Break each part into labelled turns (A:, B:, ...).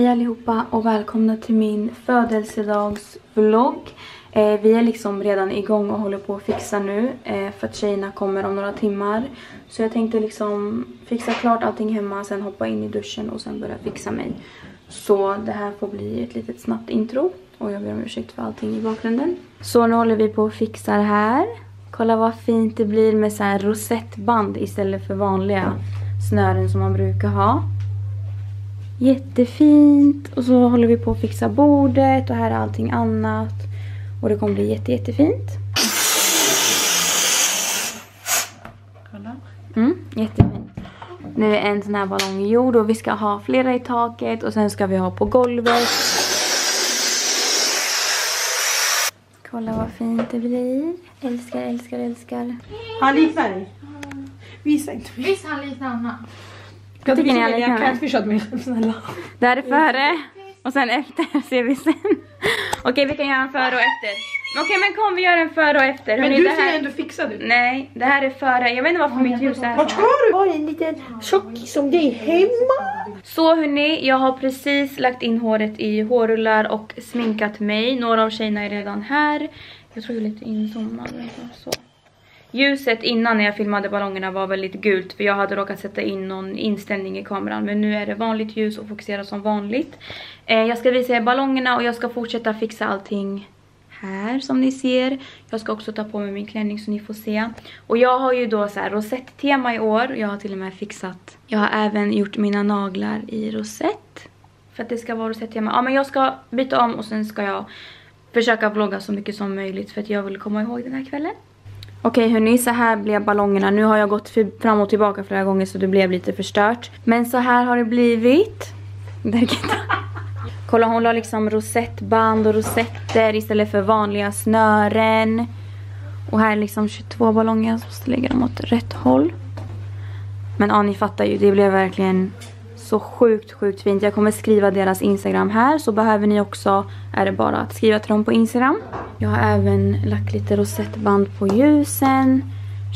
A: Hej allihopa och välkomna till min födelsedagsvlogg. Eh, vi är liksom redan igång och håller på att fixa nu eh, för att tjejerna kommer om några timmar. Så jag tänkte liksom fixa klart allting hemma, sen hoppa in i duschen och sen börja fixa mig. Så det här får bli ett litet snabbt intro och jag ber om ursäkt för allting i bakgrunden. Så nu håller vi på att fixa det här. Kolla vad fint det blir med så här rosettband istället för vanliga snören som man brukar ha. Jättefint. Och så håller vi på att fixa bordet och här är allting annat. Och det kommer bli jätte, jättefint.
B: Kolla.
A: Mm, jättefint. Nu är en sån här ballong gjord och vi ska ha flera i taket och sen ska vi ha på golvet. Kolla vad fint det blir. Älskar, älskar, älskar.
B: Han liknar dig. Visa inte mig.
C: Visst han liknar Anna?
B: Jag
A: tycker ni han
B: jag kan
A: mig?
B: förstå mig snälla.
A: Det här är före och sen efter ser vi sen. Okej, vi kan göra en före och efter. Okej, men kom vi gör en före och efter.
B: Men
A: Hörrni,
B: du ser
A: här...
B: ändå fixad ut.
A: Nej, det här är före. Jag vet inte varför mitt ljus är
B: Vart ska du? Har en liten tjockis som dig hemma?
A: Så hörni, jag har precis lagt in håret i hårrullar och sminkat mig. Några av tjejerna är redan här. Jag tror jag är lite inzoomad. vänta, Så. Ljuset innan när jag filmade ballongerna var väldigt gult för jag hade råkat sätta in någon inställning i kameran. Men nu är det vanligt ljus och fokusera som vanligt. Eh, jag ska visa er ballongerna och jag ska fortsätta fixa allting här som ni ser. Jag ska också ta på mig min klänning så ni får se. Och jag har ju då så här rosett-tema i år. Jag har till och med fixat. Jag har även gjort mina naglar i rosett. För att det ska vara rosett-tema. Ja men jag ska byta om och sen ska jag försöka vlogga så mycket som möjligt för att jag vill komma ihåg den här kvällen. Okej hörni, så här blev ballongerna. Nu har jag gått fram och tillbaka flera gånger så det blev lite förstört. Men så här har det blivit. Jag- Kolla hon la liksom rosettband och rosetter istället för vanliga snören. Och här är liksom 22 ballonger, så måste lägga dem åt rätt håll. Men ja, ni fattar ju, det blev verkligen så sjukt, sjukt fint. Jag kommer skriva deras Instagram här, så behöver ni också, är det bara att skriva till dem på Instagram. Jag har även lagt lite rosettband på ljusen.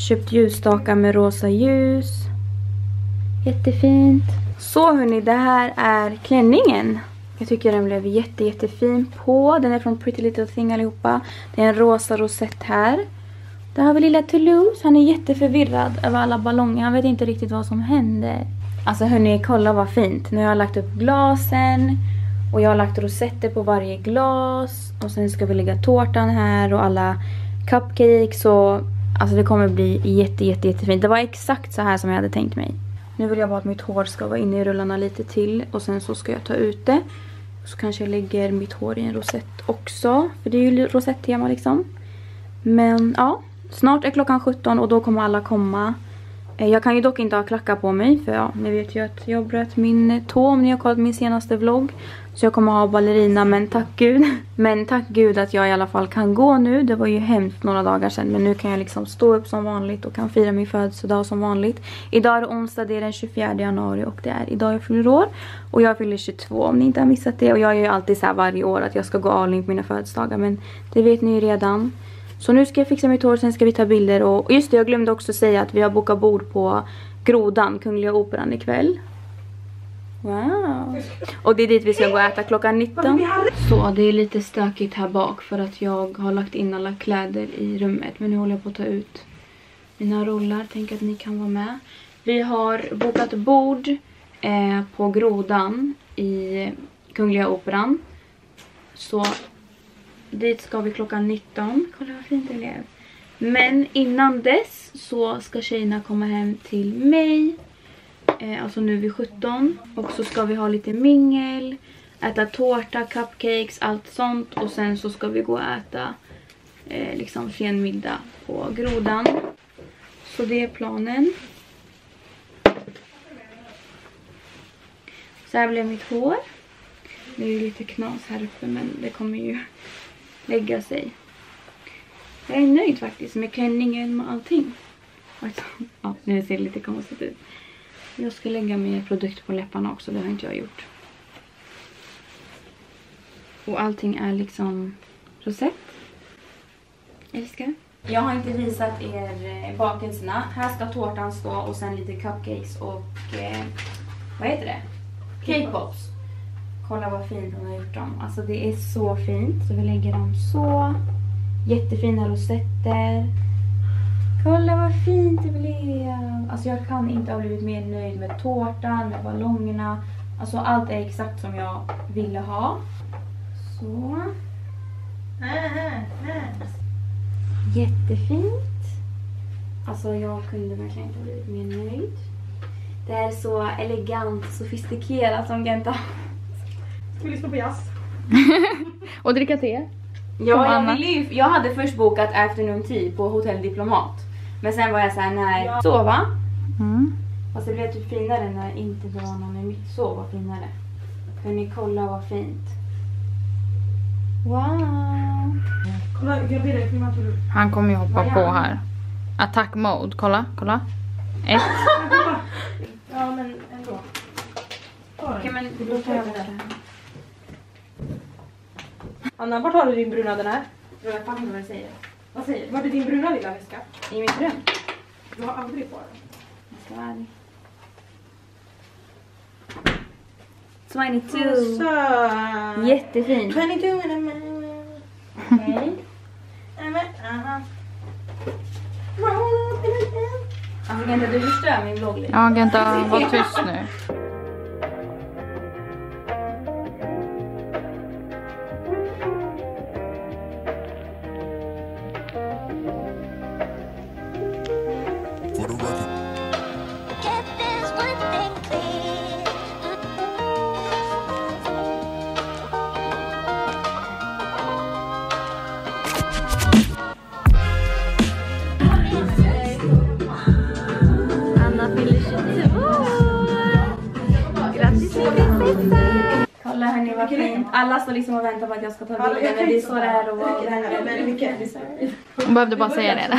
A: Köpt ljusstakar med rosa ljus. Jättefint. Så hörni, det här är klänningen. Jag tycker den blev jätte, jättefin på. Den är från Pretty Little Thing allihopa. Det är en rosa rosett här. Där har vi lilla Toulouse. Han är jätteförvirrad över alla ballonger. Han vet inte riktigt vad som händer. Alltså hörni, kolla vad fint. Nu har jag lagt upp glasen. Och jag har lagt rosetter på varje glas. Och sen ska vi lägga tårtan här och alla cupcakes. Och, alltså det kommer bli jätte, jätte, jättefint. Det var exakt så här som jag hade tänkt mig. Nu vill jag bara att mitt hår ska vara inne i rullarna lite till. Och sen så ska jag ta ut det. Så kanske jag lägger mitt hår i en rosett också. För det är ju rosettema liksom. Men ja, snart är klockan 17 och då kommer alla komma. Eh, jag kan ju dock inte ha klackar på mig för ja, ni vet ju att jag bröt min eh, tå om ni har kollat min senaste vlogg. Så jag kommer ha ballerina men tack gud. Men tack gud att jag i alla fall kan gå nu. Det var ju hemskt några dagar sedan men nu kan jag liksom stå upp som vanligt och kan fira min födelsedag som vanligt. Idag är det onsdag, det är den 24 januari och det är idag jag fyller år. Och jag fyller 22 om ni inte har missat det. Och jag gör ju alltid så här varje år att jag ska gå all in på mina födelsedagar men det vet ni ju redan. Så nu ska jag fixa mitt hår, sen ska vi ta bilder och och just det, jag glömde också säga att vi har bokat bord på Grodan, Kungliga Operan ikväll. Wow! Och det är dit vi ska gå och äta klockan 19. Så det är lite stökigt här bak för att jag har lagt in alla kläder i rummet. Men nu håller jag på att ta ut mina rollar. Tänk att ni kan vara med. Vi har bokat bord eh, på Grodan i Kungliga Operan. Så Dit ska vi klockan 19. Kolla vad fint det blev. Men innan dess så ska tjejerna komma hem till mig. Eh, alltså nu vid 17. Och så ska vi ha lite mingel. Äta tårta, cupcakes, allt sånt. Och sen så ska vi gå och äta eh, liksom sen middag på Grodan. Så det är planen. Så här blev mitt hår. Det är ju lite knas här uppe men det kommer ju lägga sig. Jag är nöjd faktiskt med klänningen och allting. Alltså, ja, nu ser det lite konstigt ut. Jag ska lägga mer produkt på läpparna också, det har inte jag gjort. Och allting är liksom rosett. Älskar. Jag har inte visat er eh, bakelserna. Här ska tårtan stå och sen lite cupcakes och eh, vad heter det? Cake pops. Kolla vad fint hon har gjort dem. Alltså det är så fint. Så vi lägger dem så. Jättefina rosetter. Kolla vad fint det blev. Alltså jag kan inte ha blivit mer nöjd med tårtan, med ballongerna. Alltså allt är exakt som jag ville ha. Så. Jättefint. Alltså jag kunde verkligen inte ha blivit mer nöjd. Det är så elegant, sofistikerat som Genta
B: vi lyssna på jazz?
C: Och dricka te.
A: Ja, jag, ville ju, jag hade först bokat afternoon tea på hotell Diplomat. Men sen var jag såhär, nej,
B: Ja.
A: sova.
C: Mm.
A: Fast det blev typ finare när inte det var någon i mitt sov var finare. Hörni, kolla vad fint. Wow.
B: Kolla, jag ber dig filma till
C: Han kommer ju hoppa på här. Attack mode. Kolla, kolla. Ett.
B: Ja men ändå.
A: Okej,
B: den.
A: men då tar jag det här.
B: Anna, vart har du din bruna den här?
A: Jag fattar inte vad du säger. Vad säger
B: Vart är din bruna lilla väska?
A: du? I mitt rum.
B: Du har aldrig på den.
A: Jag ska vara ärlig. 22.
B: Så.
A: Jättefint.
B: 22 and a man.
A: Okej.
B: I'm a- uh-huh. Roll up in a man.
A: Alltså Genta, du förstör min vlogg lite.
C: Ja, Genta, var tyst nu.
A: Hörni vad fint. Alla står liksom och väntar på att jag ska ta bilden. Men det är
B: inte
A: så det är att vara.
C: Hon behövde bara säga det.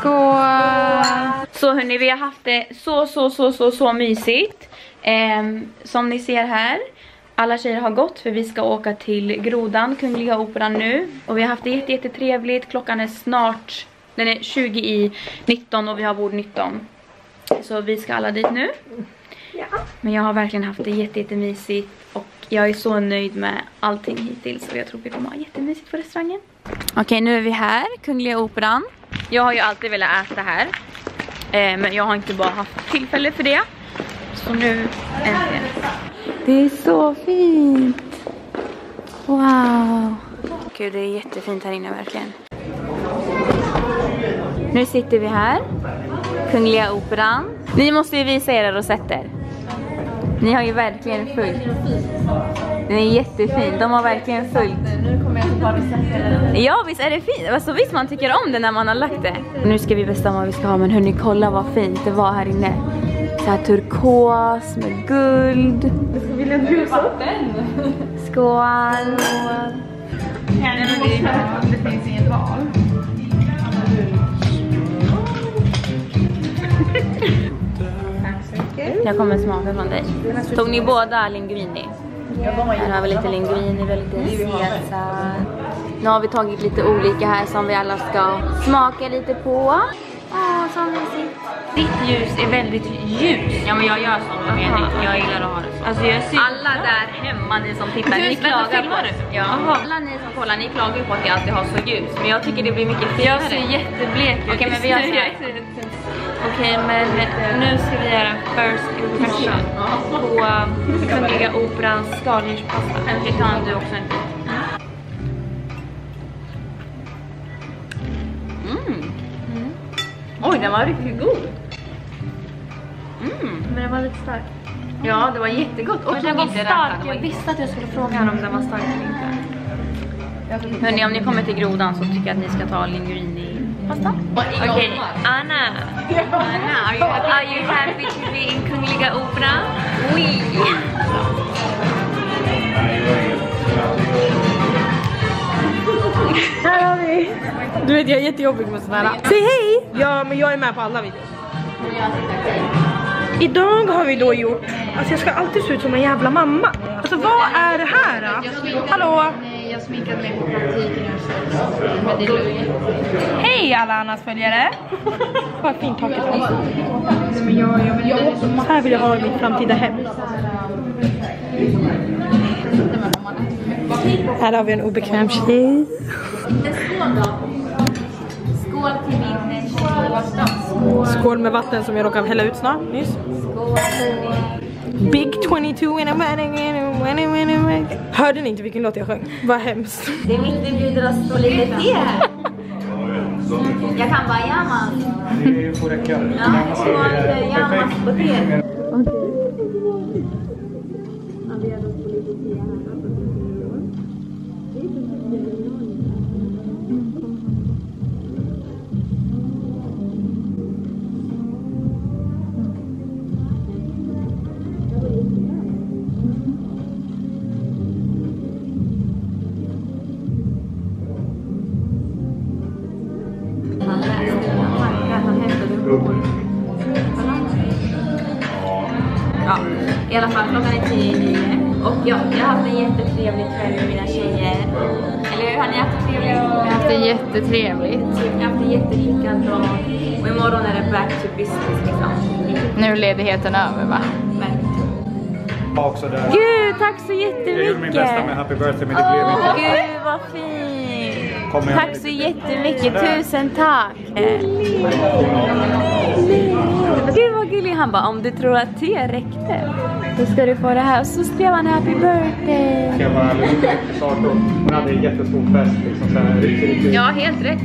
C: Skål!
A: Så hörni, vi har haft det så, så, så, så, så mysigt. Ehm, som ni ser här. Alla tjejer har gått för vi ska åka till Grodan, Kungliga Operan nu. Och vi har haft det jätte, jättetrevligt. Klockan är snart, den är 20 i 19 och vi har bord 19. Så vi ska alla dit nu. Men jag har verkligen haft det jätte, jättemysigt. Och jag är så nöjd med allting hittills. Och jag tror vi kommer ha jättemysigt på restaurangen. Okej, nu är vi här, Kungliga Operan. Jag har ju alltid velat äta här. Eh, men jag har inte bara haft tillfälle för det. Så nu äntligen. Det är så fint. Wow. Gud, det är jättefint här inne verkligen. Nu sitter vi här. Kungliga Operan. Ni måste ju visa era rosetter. Ni har ju verkligen följt. Den är jättefin. De har verkligen följt.
C: Nu kommer jag bara rosetter.
A: Ja visst är det fint, alltså, visst man tycker om det när man har lagt det. Nu ska vi bestämma vad vi ska ha men hörni kolla vad fint det var här inne. Så här turkos med guld.
B: Vill du bjussa upp?
A: Skål!
C: Det finns inget val.
A: Jag kommer smaka från dig. Tog ni båda linguini? Här har vi lite linguini, lite caesar. Nu har vi tagit lite olika här som vi alla ska smaka lite på. Åh, så mysigt. Ditt ljus är väldigt ljust. Ja men jag gör så med mening. Jag gillar att ha det så. Alltså jag ser Alla där hemma ni som tittar, ni klagar på
C: du?
A: Ja. Alla ni som kollar, ni klagar ju på att jag alltid har så ljus. Men jag tycker det blir mycket finare.
C: Jag ser jätteblek ut.
A: Okej men vi gör så här. Okej men nu ska vi göra en first impression på um, Kungliga Operans skaldjurspasta. Det kan du också inte. Mm. Oj den var riktigt god. Mm.
C: Men den var lite stark.
A: Ja det var jättegott. Och
C: Men den var
A: inte
C: stark. Jag visste att jag skulle fråga honom om den var stark eller inte.
A: Hörni om ni kommer till Grodan så tycker jag att ni ska ta linguini pasta. Okej, Anna. Anna, are you, happy, are you happy to be in Kungliga Opera? Oui.
B: Här har vi.
C: Du vet jag är jättejobbig med sådana här.
B: Säg hej! Ja, men jag är med på alla videos. Idag har vi då gjort Alltså jag ska alltid se ut som en jävla mamma. Alltså vad är det här då? Hallå?
C: Nej, jag sminkade mig på praktiken Men det är lugnt.
B: Hej alla Annas följare! Vad fint taket
C: det så
B: här vill jag ha mitt framtida hem. Här har vi en obekväm tjej.
A: Skål till min 22
B: Skål med vatten som jag råkade hälla ut snart nyss. Skål. Big 22 in a wedding, in a wedding, in a wedding. Hörde ni inte vilken låt jag sjöng? Vad hemskt.
A: Det är mitt i bjuder oss på lite te här. Jag kan bara jammas.
D: Det får räcka.
A: Ja, skål för jammas på te. Ja, i alla fall klockan är tio i nio. Och ja, jag har haft en jättetrevlig kväll med mina tjejer. Eller hur? Har ni haft det trevligt?
C: Jag har haft det jättetrevligt.
A: Jag har haft en jättelyckad dag. Och imorgon är det back to business liksom.
C: Nu är ledigheten över va?
D: Också där.
A: Gud, tack så
D: Jag
A: jättemycket!
D: gjorde min bästa med Happy birthday men det blev inte.
A: gud vad fint!
D: Jag
A: Tack så jättemycket, tusen tack! Eh. Gud vad gullig, han bara om du tror att te räckte då ska du få det här. Och så skrev han happy birthday.
D: Jag bara sak och hon hade en jättestor fest liksom så här, riktigt, riktigt.
C: Ja, helt rätt.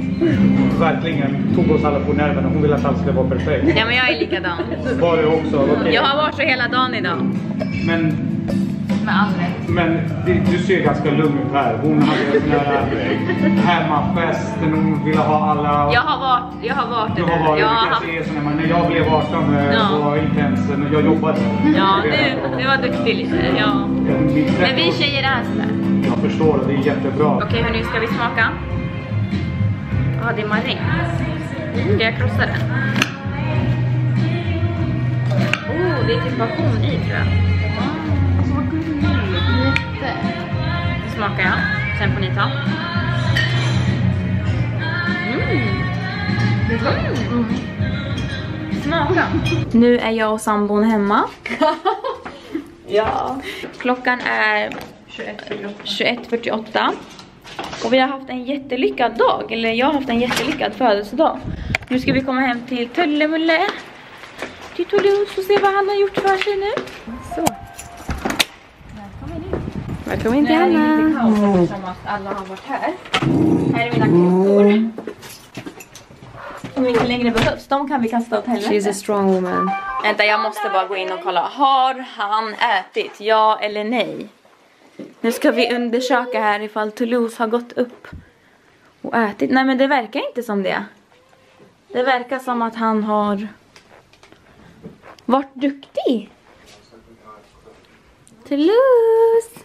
D: Verkligen tog oss alla på nerverna. Hon ville att allt skulle vara perfekt.
A: Ja men jag är likadan.
D: Var du också? Okej.
A: Jag har varit så hela dagen idag.
D: Men,
C: Med all rätt.
D: men det- du ser ganska lugn ut här. Hon hade sån här hemmafest. Hon ville ha alla...
A: Jag har varit, jag har varit
D: Du
A: det
D: har
A: där.
D: varit,
A: Jag
D: du
A: har haft,
D: är sån här, men när jag blev 18 eh,
A: Ja.
D: var inte ens, när jag jobbade.
A: ja du, du var duktig lite. Ja. Men vi tjejer är sådär.
D: Jag förstår det, det är jättebra.
A: Okej hörni, ska vi smaka? Ja, det är maräng. Ska jag krossa den? Oh, det är typ passion i tror jag. Smakar jag. Sen får ni ta. Mm. Smaka. Nu är jag och sambon hemma. ja. Klockan är 21.48. Och vi har haft en jättelyckad dag. Eller jag har haft en jättelyckad födelsedag. Nu ska vi komma hem till Tullemulle. Till Toulouse och se vad han har gjort för sig nu. Så. Välkommen in till Hanna.
C: kaos som att alla har varit här.
A: Här är mina kryddor. Som inte längre behövs. De kan vi kasta åt helvete.
B: strong woman.
A: Vänta, jag måste bara gå in och kolla. Har han ätit? Ja eller nej? Nu ska vi undersöka här ifall Toulouse har gått upp och ätit. Nej men det verkar inte som det. Det verkar som att han har varit duktig. Toulouse!